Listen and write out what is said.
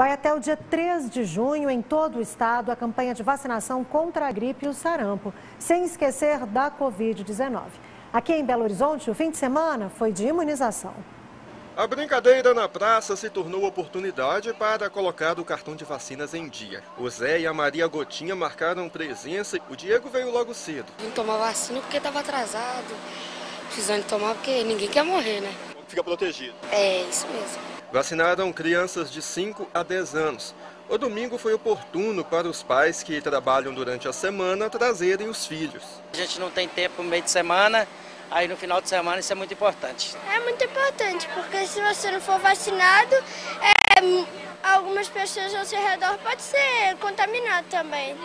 Vai até o dia 3 de junho em todo o estado a campanha de vacinação contra a gripe e o sarampo, sem esquecer da Covid-19. Aqui em Belo Horizonte, o fim de semana foi de imunização. A brincadeira na praça se tornou oportunidade para colocar o cartão de vacinas em dia. O Zé e a Maria Gotinha marcaram presença. O Diego veio logo cedo. Vim tomar vacina porque estava atrasado. Precisando tomar porque ninguém quer morrer, né? Fica protegido. É, isso mesmo. Vacinaram crianças de 5 a 10 anos. O domingo foi oportuno para os pais que trabalham durante a semana trazerem os filhos. A gente não tem tempo no meio de semana, aí no final de semana isso é muito importante. É muito importante, porque se você não for vacinado, é, algumas pessoas ao seu redor podem ser contaminadas também.